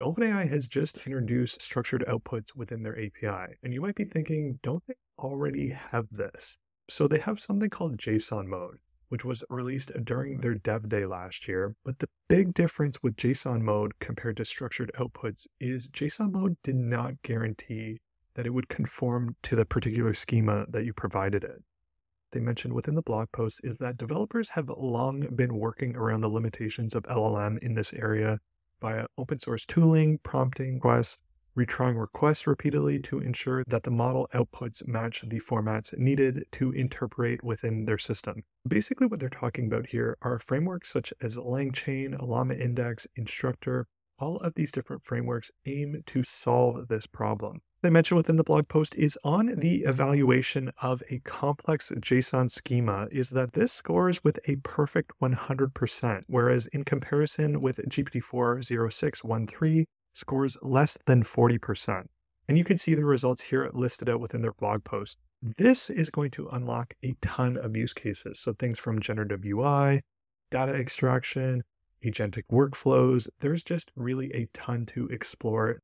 OpenAI has just introduced structured outputs within their API. And you might be thinking, don't they already have this? So they have something called JSON mode, which was released during their dev day last year. But the big difference with JSON mode compared to structured outputs is JSON mode did not guarantee that it would conform to the particular schema that you provided it. They mentioned within the blog post is that developers have long been working around the limitations of LLM in this area via open source tooling, prompting requests, retrying requests repeatedly to ensure that the model outputs match the formats needed to interpret within their system. Basically, what they're talking about here are frameworks such as LangChain, Llama Index, Instructor. All of these different frameworks aim to solve this problem. They mentioned within the blog post is on the evaluation of a complex JSON schema is that this scores with a perfect 100%, whereas in comparison with GPT-4 0613 scores less than 40%. And you can see the results here listed out within their blog post. This is going to unlock a ton of use cases. So things from generative UI, data extraction, agentic workflows. There's just really a ton to explore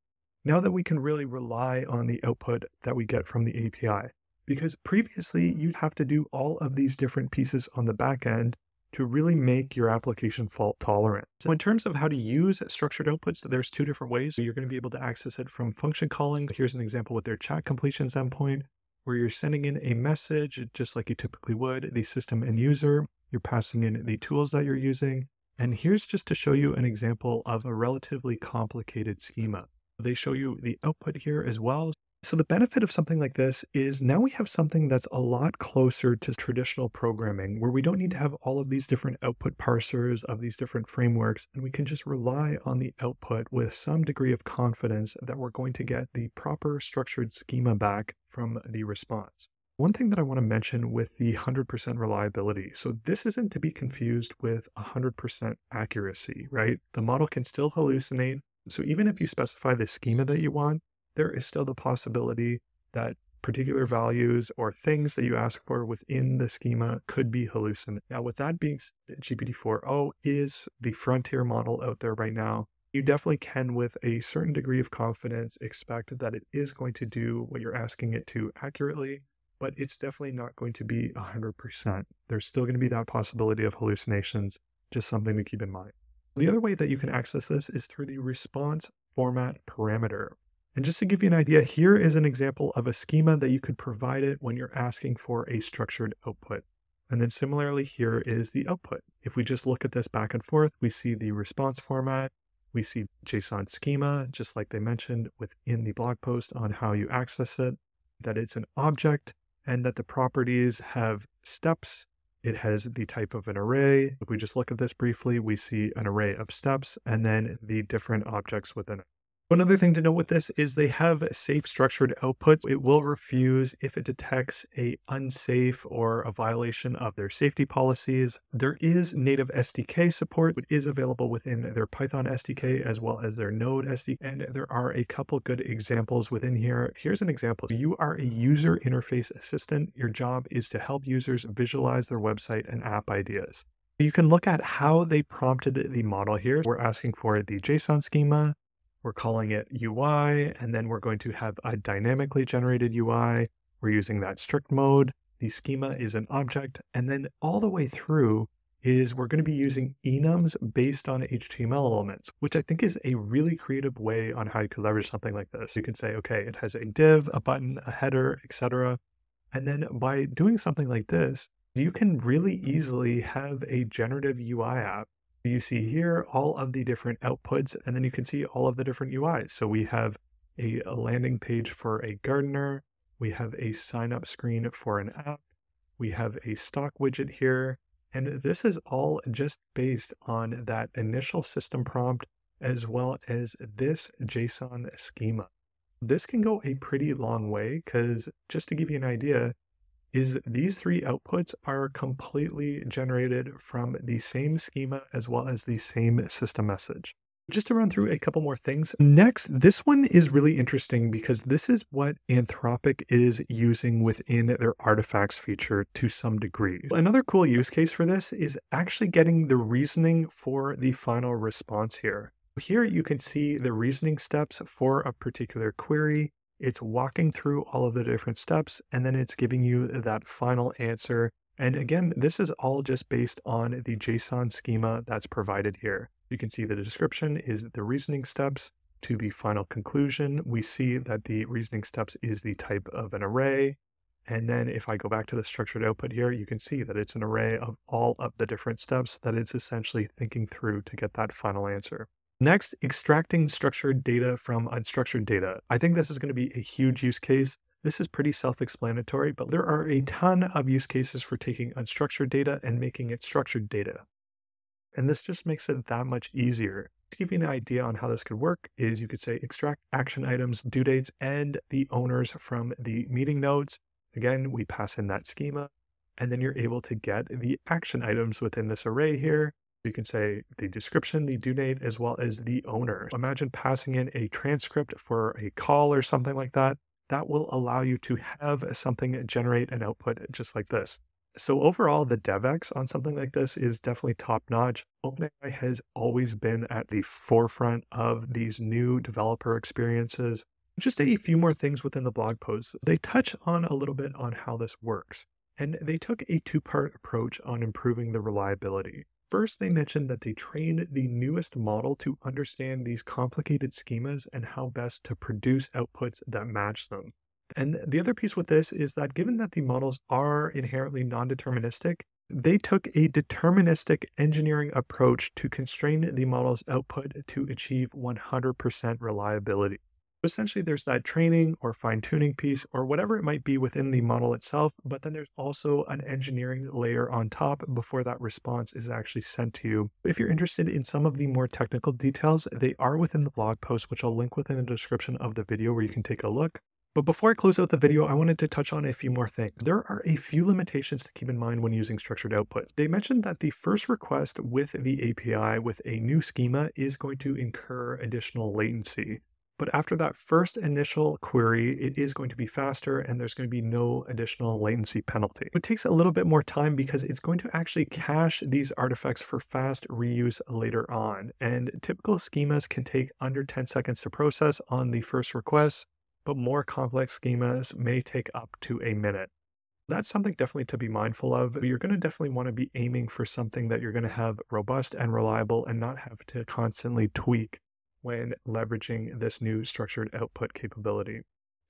now that we can really rely on the output that we get from the API. Because previously you'd have to do all of these different pieces on the back end to really make your application fault tolerant. So in terms of how to use structured outputs, there's two different ways. You're going to be able to access it from function calling. Here's an example with their chat completions endpoint, where you're sending in a message just like you typically would, the system and user. You're passing in the tools that you're using. And here's just to show you an example of a relatively complicated schema. They show you the output here as well. So the benefit of something like this is now we have something that's a lot closer to traditional programming where we don't need to have all of these different output parsers of these different frameworks and we can just rely on the output with some degree of confidence that we're going to get the proper structured schema back from the response. One thing that I want to mention with the 100% reliability. So this isn't to be confused with 100% accuracy, right? The model can still hallucinate so even if you specify the schema that you want, there is still the possibility that particular values or things that you ask for within the schema could be hallucinant. Now, with that being said, GPT-4o is the frontier model out there right now. You definitely can, with a certain degree of confidence, expect that it is going to do what you're asking it to accurately, but it's definitely not going to be 100%. There's still going to be that possibility of hallucinations, just something to keep in mind. The other way that you can access this is through the response format parameter. And just to give you an idea, here is an example of a schema that you could provide it when you're asking for a structured output. And then similarly, here is the output. If we just look at this back and forth, we see the response format, we see JSON schema, just like they mentioned within the blog post on how you access it, that it's an object, and that the properties have steps it has the type of an array. If we just look at this briefly, we see an array of steps and then the different objects within it. One other thing to note with this is they have safe structured outputs. It will refuse if it detects a unsafe or a violation of their safety policies. There is native SDK support, which is available within their Python SDK as well as their Node SDK. And there are a couple good examples within here. Here's an example. You are a user interface assistant. Your job is to help users visualize their website and app ideas. You can look at how they prompted the model here. We're asking for the JSON schema, we're calling it UI, and then we're going to have a dynamically generated UI. We're using that strict mode. The schema is an object. And then all the way through is we're going to be using enums based on HTML elements, which I think is a really creative way on how you could leverage something like this. You can say, okay, it has a div, a button, a header, etc. And then by doing something like this, you can really easily have a generative UI app you see here all of the different outputs, and then you can see all of the different UIs. So we have a, a landing page for a gardener. We have a sign up screen for an app. We have a stock widget here. And this is all just based on that initial system prompt as well as this JSON schema. This can go a pretty long way because just to give you an idea, is these three outputs are completely generated from the same schema as well as the same system message. Just to run through a couple more things. Next, this one is really interesting because this is what Anthropic is using within their artifacts feature to some degree. Another cool use case for this is actually getting the reasoning for the final response here. Here you can see the reasoning steps for a particular query. It's walking through all of the different steps and then it's giving you that final answer. And again, this is all just based on the JSON schema that's provided here. You can see the description is the reasoning steps to the final conclusion. We see that the reasoning steps is the type of an array. And then if I go back to the structured output here, you can see that it's an array of all of the different steps that it's essentially thinking through to get that final answer. Next, extracting structured data from unstructured data. I think this is going to be a huge use case. This is pretty self-explanatory, but there are a ton of use cases for taking unstructured data and making it structured data. And this just makes it that much easier. To give you an idea on how this could work is you could say extract action items, due dates, and the owners from the meeting nodes. Again, we pass in that schema, and then you're able to get the action items within this array here. You can say the description, the due date, as well as the owner. Imagine passing in a transcript for a call or something like that. That will allow you to have something generate an output just like this. So overall, the DevX on something like this is definitely top notch. OpenAI has always been at the forefront of these new developer experiences. Just a few more things within the blog post. They touch on a little bit on how this works, and they took a two part approach on improving the reliability. First, they mentioned that they trained the newest model to understand these complicated schemas and how best to produce outputs that match them. And the other piece with this is that given that the models are inherently non deterministic, they took a deterministic engineering approach to constrain the model's output to achieve 100% reliability essentially there's that training or fine tuning piece or whatever it might be within the model itself, but then there's also an engineering layer on top before that response is actually sent to you. If you're interested in some of the more technical details, they are within the blog post, which I'll link within the description of the video where you can take a look. But before I close out the video, I wanted to touch on a few more things. There are a few limitations to keep in mind when using structured outputs. They mentioned that the first request with the API with a new schema is going to incur additional latency. But after that first initial query, it is going to be faster and there's going to be no additional latency penalty. It takes a little bit more time because it's going to actually cache these artifacts for fast reuse later on. And typical schemas can take under 10 seconds to process on the first request, but more complex schemas may take up to a minute. That's something definitely to be mindful of. You're going to definitely want to be aiming for something that you're going to have robust and reliable and not have to constantly tweak when leveraging this new structured output capability.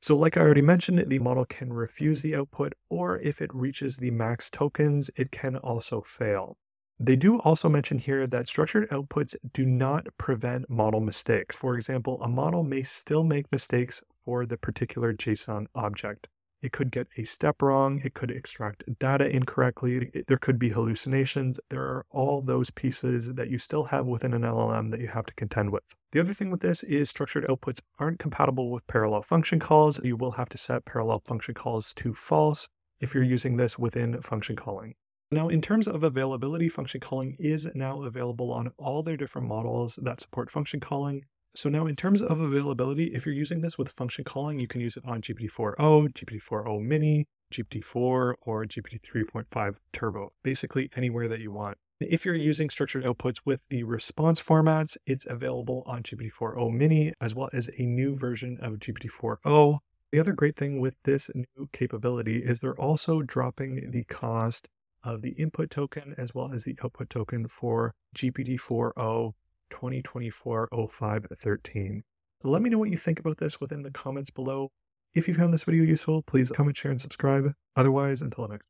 So like I already mentioned, the model can refuse the output, or if it reaches the max tokens, it can also fail. They do also mention here that structured outputs do not prevent model mistakes. For example, a model may still make mistakes for the particular JSON object. It could get a step wrong. It could extract data incorrectly. There could be hallucinations. There are all those pieces that you still have within an LLM that you have to contend with. The other thing with this is structured outputs aren't compatible with parallel function calls. You will have to set parallel function calls to false if you're using this within function calling. Now, in terms of availability, function calling is now available on all their different models that support function calling. So now in terms of availability, if you're using this with function calling, you can use it on GPT-4o, GPT-4o mini, GPT-4, or GPT 3.5 Turbo, basically anywhere that you want. If you're using structured outputs with the response formats, it's available on GPT-4o mini, as well as a new version of GPT-4o. The other great thing with this new capability is they're also dropping the cost of the input token as well as the output token for GPT-4o 2024 0513. Let me know what you think about this within the comments below. If you found this video useful, please comment, share, and subscribe. Otherwise, until the next